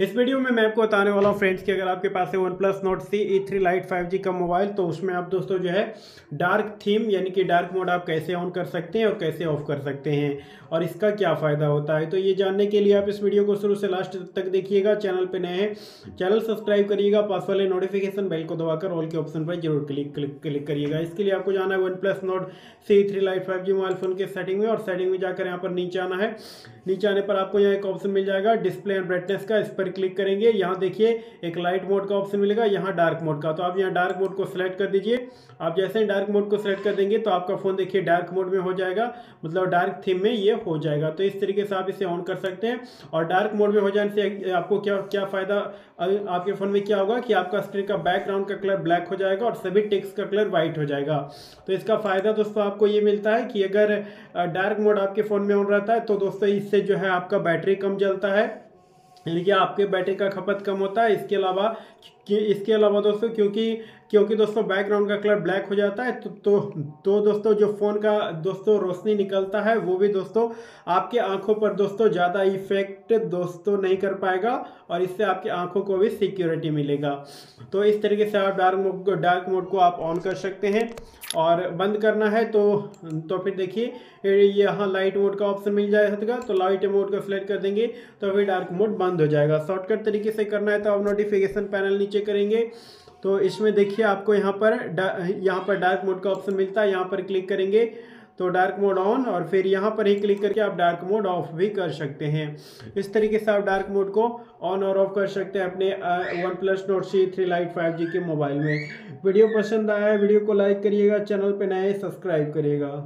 इस वीडियो में मैं आपको बताने वाला हूँ फ्रेंड्स कि अगर आपके पास है OnePlus Nord C E three lite five G का मोबाइल तो उसमें आप दोस्तों जो है डार्क थीम यानी कि डार्क मोड आप कैसे ऑन कर सकते हैं और कैसे ऑफ़ कर सकते हैं और इसका क्या फ़ायदा होता है? तो ये जानने के लिए आप इस वीडियो को शुरू से लास्ट तक देखिएगा चैनल पर नए हैं। चैनल सब्सक्राइब करिएगा, पास वाले नोटिफिकेशन बेल को दबाकर ऑल के ऑप्शन पर ज़रूर क्लिक क्लिक क्लिक करिएगा। इसके लिए आपको जाना है OnePlus Nord C three lite five G mobile phone के सेटिंग में और सेटिंग में जाकर यहाँ पर नीचे आना है। नीचे आने पर आपको यहाँ एक ऑप्शन मिल जाएगा डिस्प्ले एंड ब्राइटनेस का, इस पर क्लिक करेंगे, यहाँ देखिए एक लाइट मोड का ऑप्शन मिलेगा, यहाँ डार्क मोड का। तो आप यहाँ डार्क मोड को सिलेक्ट कर दीजिए। आप जैसे ही डार्क मोड को सिलेक्ट कर देंगे तो आपका फ़ोन देखिए डार्क मोड में हो जाएगा। मतलब डार्क थीम में ये हो जाएगा। तो इस तरीके से आप इसे ऑन कर सकते हैं। और डार्क मोड में हो जाने से आपको क्या क्या फ़ायदा आपके फ़ोन में क्या होगा कि आपका स्क्रीन का बैकग्राउंड का कलर ब्लैक हो जाएगा और सभी टेक्स्ट का कलर व्हाइट हो जाएगा। तो इसका फ़ायदा दोस्तों आपको ये मिलता है कि अगर डार्क मोड आपके फ़ोन में ऑन रहता है तो दोस्तों इससे जो है आपका बैटरी कम जलता है। कि आपके बैटरी का खपत कम होता है इसके अलावा इसके अलावा दोस्तों, क्योंकि क्योंकि दोस्तों बैकग्राउंड का कलर ब्लैक हो जाता है तो तो तो दोस्तों जो फ़ोन का दोस्तों रोशनी निकलता है, वो भी दोस्तों आपके आँखों पर दोस्तों ज़्यादा इफ़ेक्ट दोस्तों नहीं कर पाएगा और इससे आपकी आँखों को भी सिक्योरिटी मिलेगा। तो इस तरीके से आप डार्क मोड को डार्क मोड को आप ऑन कर सकते हैं और बंद करना है तो तो फिर देखिए, यहाँ लाइट मोड का ऑप्शन मिल जाएगा तो लाइट मोड को सिलेक्ट कर देंगे तो फिर डार्क मोड बंद हो जाएगा। शॉर्टकट तरीके से करना है तो आप नोटिफिकेशन पैनल नीचे करेंगे। तो इसमें देखिए आपको यहाँ पर यहाँ पर डार्क मोड का ऑप्शन मिलता है, यहाँ पर क्लिक करेंगे। तो डार्क मोड ऑन और फिर यहाँ पर ही क्लिक करके आप डार्क मोड ऑफ़ भी कर सकते हैं। इस तरीके से आप डार्क मोड को ऑन और ऑफ़ कर सकते हैं अपने OnePlus Nord C three lite five G के मोबाइल में। वीडियो पसंद आया वीडियो को लाइक करिएगा, चैनल पर नए सब्सक्राइब करिएगा।